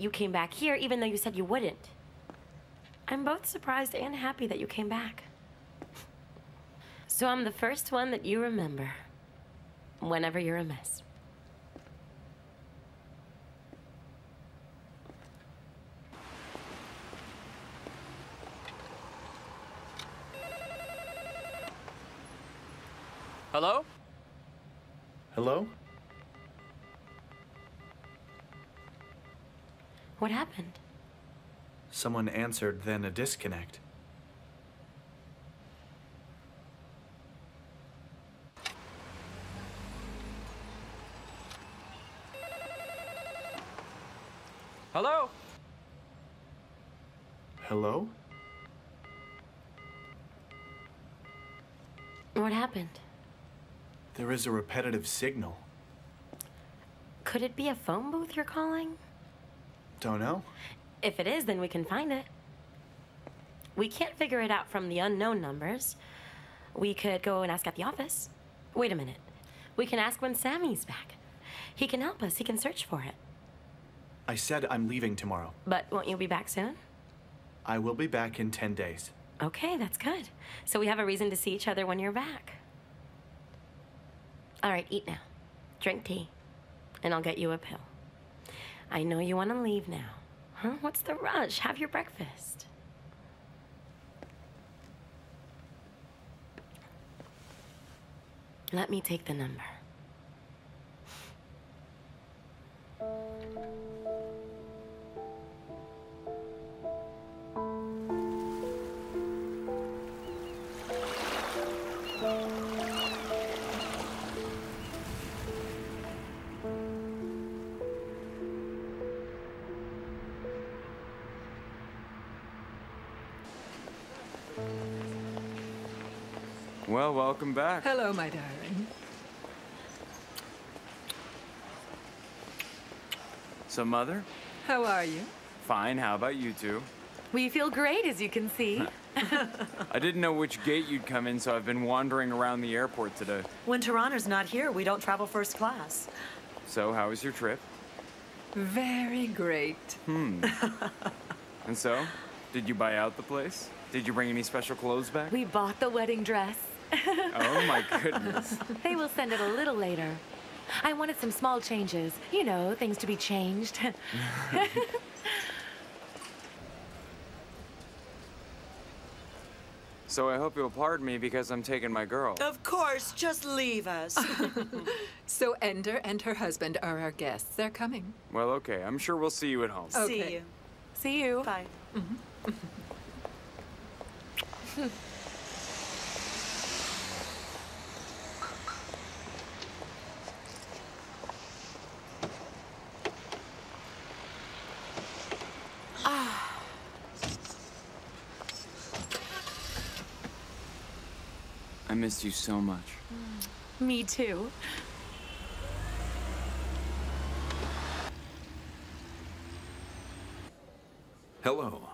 you came back here even though you said you wouldn't. I'm both surprised and happy that you came back. So I'm the first one that you remember whenever you're a mess. Hello? Hello? What happened? Someone answered, then a disconnect. Hello? Hello? What happened? There is a repetitive signal. Could it be a phone booth you're calling? Don't know. If it is, then we can find it. We can't figure it out from the unknown numbers. We could go and ask at the office. Wait a minute. We can ask when Sammy's back. He can help us. He can search for it. I said I'm leaving tomorrow. But won't you be back soon? I will be back in 10 days. Okay, that's good. So we have a reason to see each other when you're back. All right, eat now. Drink tea. And I'll get you a pill. I know you want to leave now. Huh? What's the rush? Have your breakfast. Let me take the number. Well, welcome back. Hello, my darling. So, Mother? How are you? Fine, how about you two? We feel great, as you can see. I didn't know which gate you'd come in, so I've been wandering around the airport today. When Turan's not here, we don't travel first class. So, how was your trip? Very great. Hmm. and so, did you buy out the place? Did you bring any special clothes back? We bought the wedding dress. Oh my goodness. They will send it a little later. I wanted some small changes. You know, things to be changed. So I hope you'll pardon me because I'm taking my girl. Of course, just leave us. So Ender and her husband are our guests. They're coming. Well, okay. I'm sure we'll see you at home. Okay. See you. See you. Bye. Mm-hmm. I missed you so much. Me too. Hello.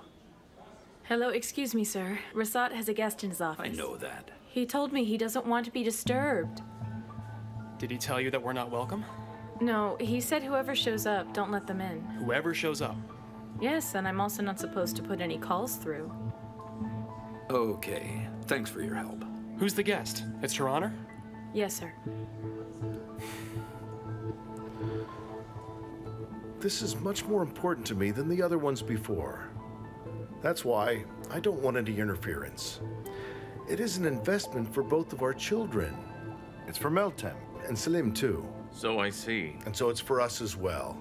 Hello, excuse me, sir. Reşat has a guest in his office. I know that. He told me he doesn't want to be disturbed. Did he tell you that we're not welcome? No, he said whoever shows up, don't let them in. Whoever shows up. Yes, and I'm also not supposed to put any calls through. Okay. Thanks for your help. Who's the guest? It's your honor? Yes, sir. This is much more important to me than the other ones before. That's why I don't want any interference. It is an investment for both of our children. It's for Meltem and Selim too, So I see. and so it's for us as well.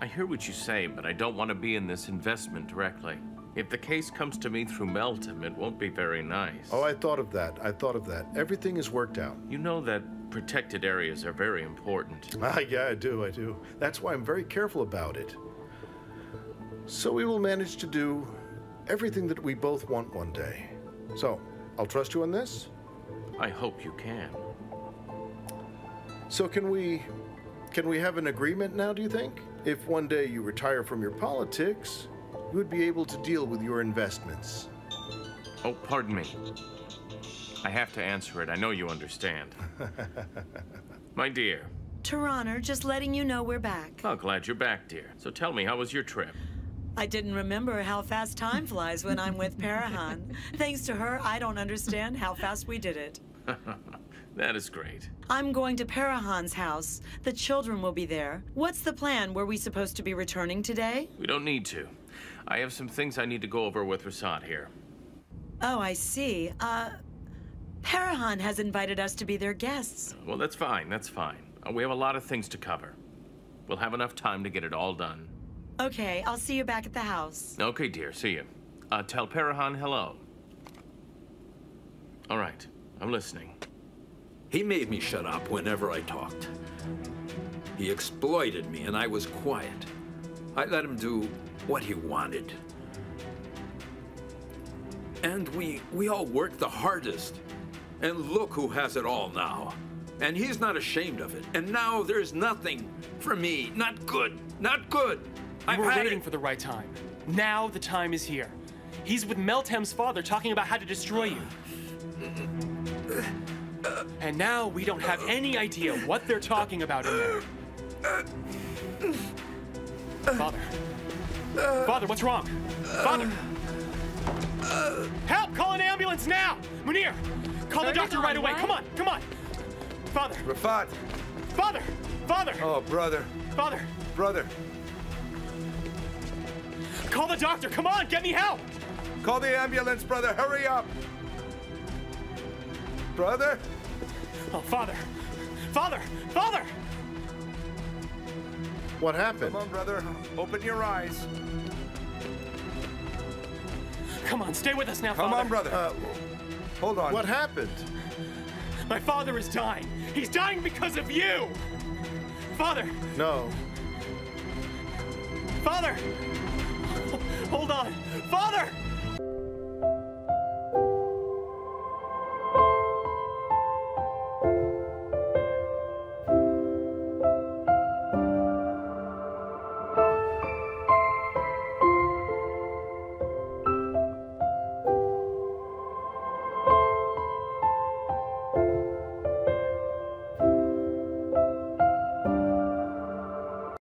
I hear what you say, but I don't want to be in this investment directly. If the case comes to me through Meltem, it won't be very nice. Oh, I thought of that. I thought of that. Everything is worked out. You know that protected areas are very important. Ah, yeah, I do, I do. That's why I'm very careful about it. So we will manage to do everything that we both want one day. So, I'll trust you on this? I hope you can. So can we can we have an agreement now, do you think? If one day you retire from your politics, you would be able to deal with your investments. Oh, pardon me. I have to answer it. I know you understand. My dear, Turan, just letting you know we're back. Oh, glad you're back, dear. So tell me, how was your trip? I didn't remember how fast time flies when I'm with Perihan. Thanks to her, I don't understand how fast we did it. that is great. I'm going to Perihan's house. The children will be there. What's the plan? Were we supposed to be returning today? We don't need to. I have some things I need to go over with Reşat here. Oh, I see. Uh, Perihan has invited us to be their guests. Well, that's fine, that's fine. Uh, we have a lot of things to cover. We'll have enough time to get it all done. Okay, I'll see you back at the house. Okay, dear, see you. Uh, tell Perihan hello. All right, I'm listening. He made me shut up whenever I talked. He exploited me, and I was quiet. I let him do what he wanted. And we, we all worked the hardest. And look who has it all now. And he's not ashamed of it. And now there's nothing for me. Not good. Not good. Were waiting for the right time. Now the time is here. He's with Meltem's father talking about how to destroy you. And now we don't have uh, any idea what they're talking about in there. Uh, uh, Father. Father, what's wrong? Father! Help! Call an ambulance now! Munir! Call the doctor right away! Come on, come on! Father! Rıfat! Father! Father! Oh, brother. Father! Brother. Call the doctor! Come on, get me help! Call the ambulance, brother. Hurry up! Brother? Oh, Father! Father! Father! What happened? Come on, brother. Open your eyes. Come on, stay with us now, Come Father. on, brother. Uh, Hold on. what happened? My father is dying. He's dying because of you! Father! No. Father! Hold on! Father!